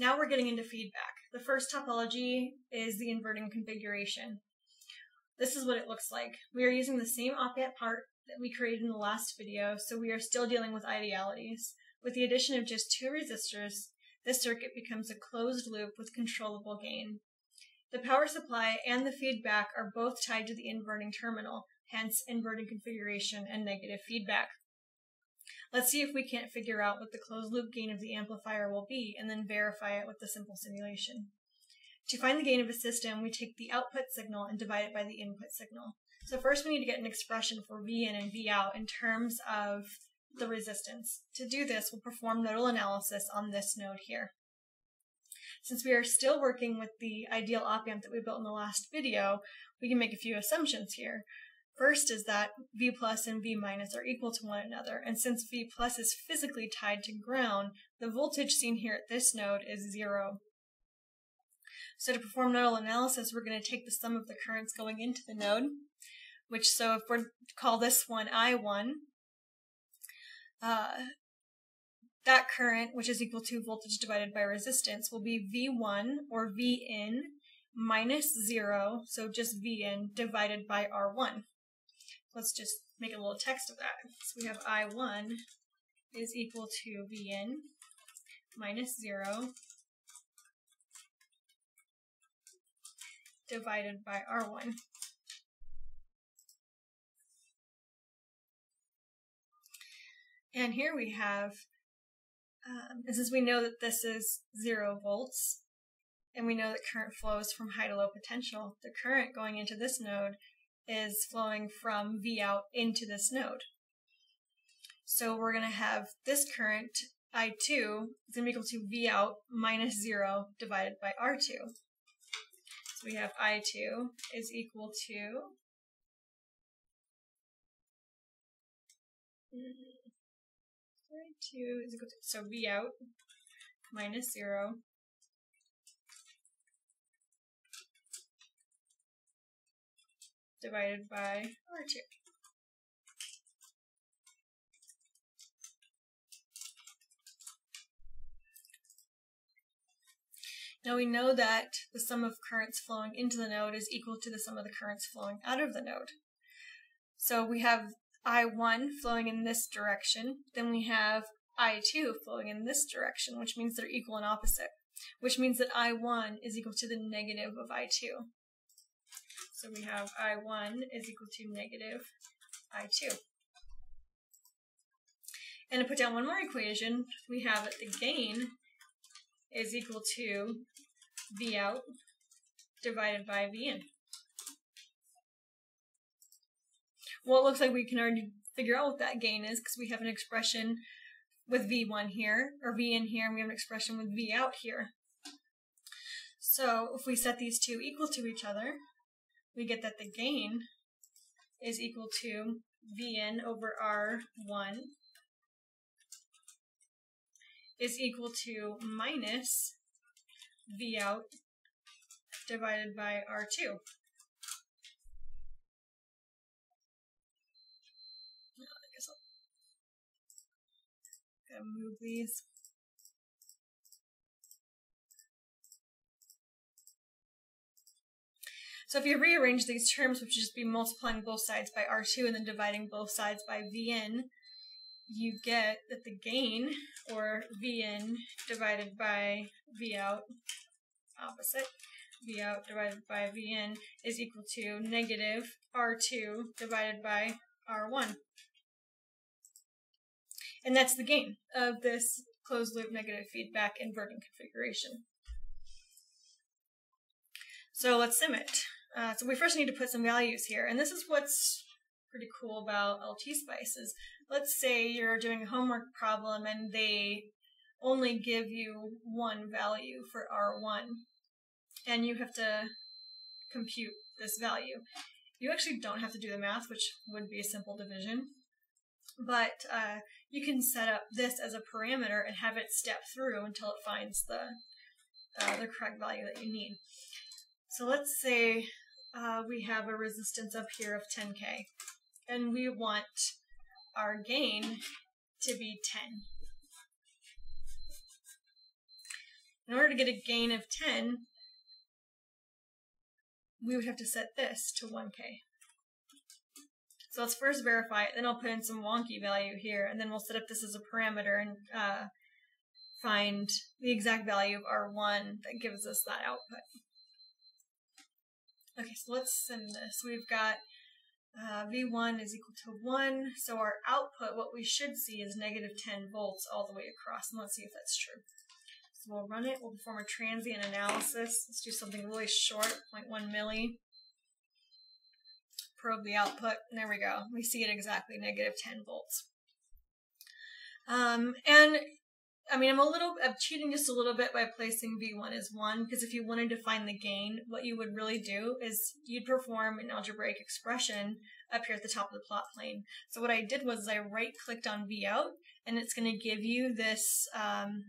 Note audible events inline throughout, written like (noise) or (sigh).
Now we're getting into feedback. The first topology is the inverting configuration. This is what it looks like. We are using the same op-amp part that we created in the last video, so we are still dealing with idealities. With the addition of just two resistors, this circuit becomes a closed loop with controllable gain. The power supply and the feedback are both tied to the inverting terminal, hence inverting configuration and negative feedback. Let's see if we can't figure out what the closed loop gain of the amplifier will be and then verify it with the simple simulation. To find the gain of a system, we take the output signal and divide it by the input signal. So first we need to get an expression for V in and V out in terms of the resistance. To do this, we'll perform nodal analysis on this node here. Since we are still working with the ideal op-amp that we built in the last video, we can make a few assumptions here. First is that V plus and V minus are equal to one another, and since V plus is physically tied to ground, the voltage seen here at this node is zero. So to perform nodal analysis, we're going to take the sum of the currents going into the node, which so if we call this one I1, uh, that current, which is equal to voltage divided by resistance, will be V1 or V in minus 0, so just V in divided by R1. Let's just make a little text of that. So we have I1 is equal to V in minus 0 divided by R1. And here we have, um, since we know that this is zero volts, and we know that current flows from high to low potential, the current going into this node is flowing from V out into this node. So we're going to have this current, I2, is going to be equal to V out minus 0 divided by R2. So we have I2 is equal to I2 is equal to, so V out minus 0 divided by R2. Now we know that the sum of currents flowing into the node is equal to the sum of the currents flowing out of the node. So we have I1 flowing in this direction, then we have I2 flowing in this direction, which means they're equal and opposite, which means that I1 is equal to the negative of I2. So we have I1 is equal to negative I2. And to put down one more equation, we have that the gain is equal to V out divided by V in. Well, it looks like we can already figure out what that gain is because we have an expression with V1 here, or V in here, and we have an expression with V out here. So if we set these two equal to each other, we get that the gain is equal to Vn over R1 is equal to minus V out divided by R2. I guess I'll move these. So if you rearrange these terms, which would just be multiplying both sides by R2 and then dividing both sides by Vn, you get that the gain, or Vn divided by V out, opposite, V out divided by Vn is equal to negative R2 divided by R1. And that's the gain of this closed loop negative feedback inverting configuration. So let's sim it. Uh, so we first need to put some values here, and this is what's pretty cool about LT Spice is let's say you're doing a homework problem and they only give you one value for R1 and you have to compute this value. You actually don't have to do the math, which would be a simple division, but uh, you can set up this as a parameter and have it step through until it finds the, uh, the correct value that you need. So let's say uh, we have a resistance up here of 10k, and we want our gain to be 10. In order to get a gain of 10, we would have to set this to 1k. So let's first verify it, then I'll put in some wonky value here, and then we'll set up this as a parameter and uh, find the exact value of R1 that gives us that output. Okay, so let's send this. We've got uh, V1 is equal to 1, so our output, what we should see is negative 10 volts all the way across, and let's see if that's true. So we'll run it, we'll perform a transient analysis. Let's do something really short, 0.1 milli. Probe the output, there we go. We see it exactly, negative 10 volts. Um, and I mean, I'm a little, I'm cheating just a little bit by placing V1 as 1, because if you wanted to find the gain, what you would really do is you'd perform an algebraic expression up here at the top of the plot plane. So what I did was I right-clicked on V out, and it's going to give you this um,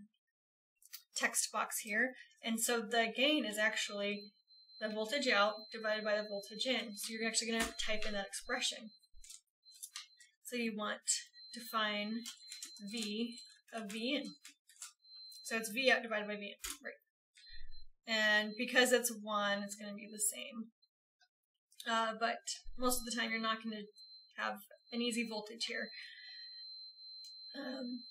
text box here. And so the gain is actually the voltage out divided by the voltage in. So you're actually going to type in that expression. So you want to find V of V in. So it's V out divided by V in, right. And because it's 1, it's going to be the same. Uh, but most of the time you're not going to have an easy voltage here. Um,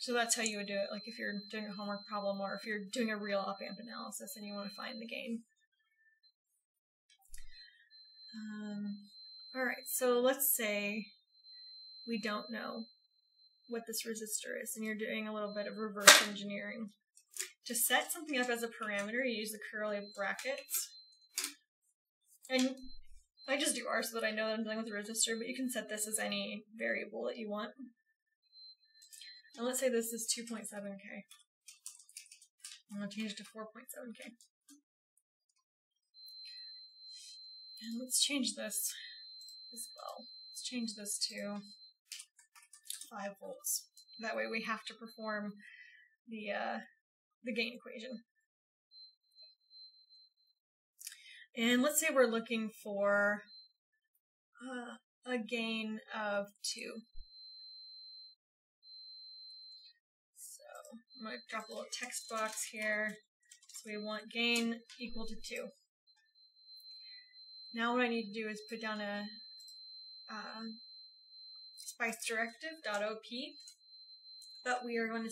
so that's how you would do it, like if you're doing a homework problem or if you're doing a real op-amp analysis and you want to find the gain. Um, all right, so let's say we don't know what this resistor is, and you're doing a little bit of reverse engineering. To set something up as a parameter, you use the curly brackets. And I just do R so that I know that I'm dealing with a resistor, but you can set this as any variable that you want. And let's say this is 2.7k. I'm going to change it to 4.7k. And let's change this as well. Let's change this to 5 volts. That way we have to perform the, uh, the gain equation. And let's say we're looking for uh, a gain of 2. So I'm going to drop a little text box here. So we want gain equal to 2. Now what I need to do is put down a uh, spice directive.op but we are going to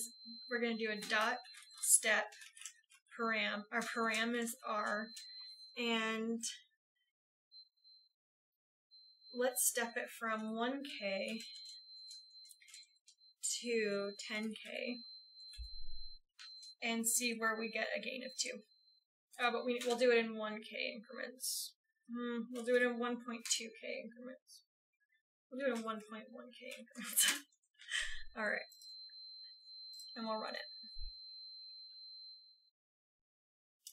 we're going to do a dot step param our param is r and let's step it from 1k to 10k and see where we get a gain of 2. Oh, but we, we'll do it in 1k increments. Hmm, we'll do it in 1.2k increments. We'll do it in 1.1k increments. (laughs) Alright. And we'll run it.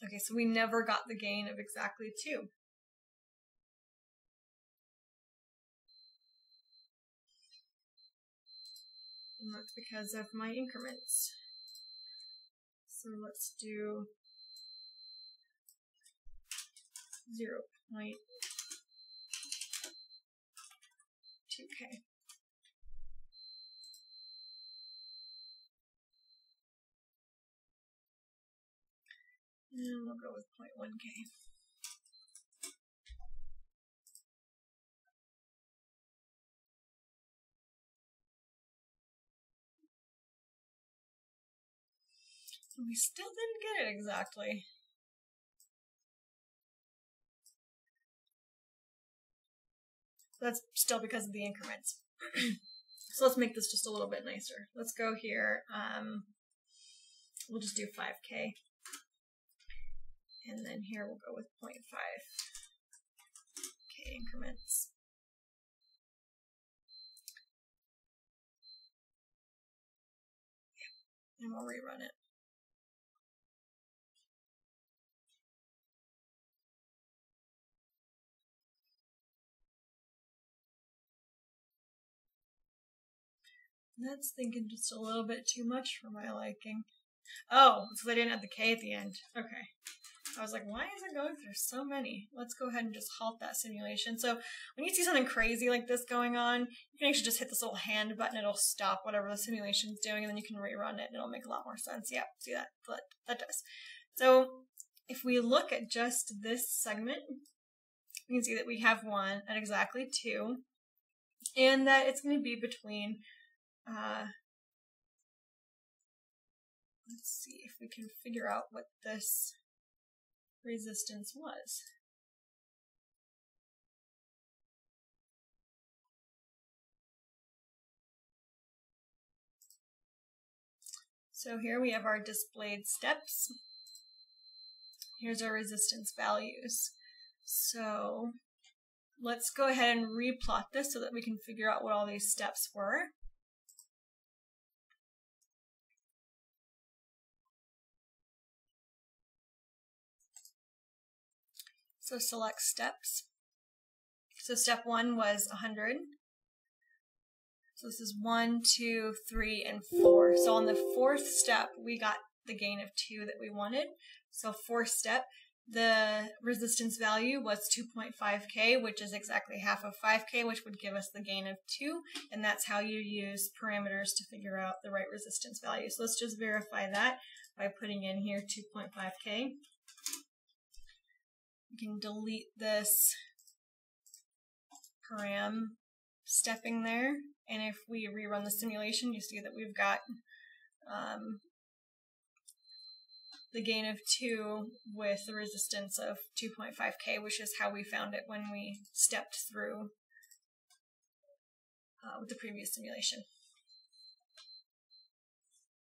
Okay, so we never got the gain of exactly 2. And that's because of my increments. So let's do 0 0.2k. And we'll go with 0.1k. We still didn't get it exactly. That's still because of the increments. (clears throat) so let's make this just a little bit nicer. Let's go here. Um, we'll just do 5k. And then here we'll go with 0.5 k increments. And we'll rerun it. That's thinking just a little bit too much for my liking. Oh, so they didn't add the K at the end. Okay. I was like, why is it going through so many? Let's go ahead and just halt that simulation. So when you see something crazy like this going on, you can actually just hit this little hand button. It'll stop whatever the simulation's doing, and then you can rerun it, and it'll make a lot more sense. Yeah, see that? That, that does. So if we look at just this segment, we can see that we have one at exactly two, and that it's going to be between uh, Let's see if we can figure out what this resistance was. So here we have our displayed steps. Here's our resistance values. So let's go ahead and replot this so that we can figure out what all these steps were. So select steps. So step one was 100. So this is one, two, three, and four. So on the fourth step, we got the gain of two that we wanted. So fourth step, the resistance value was 2.5k, which is exactly half of 5k, which would give us the gain of 2, and that's how you use parameters to figure out the right resistance value. So let's just verify that by putting in here 2.5k. We can delete this param stepping there. And if we rerun the simulation, you see that we've got um, the gain of 2 with the resistance of 2.5k, which is how we found it when we stepped through uh, with the previous simulation.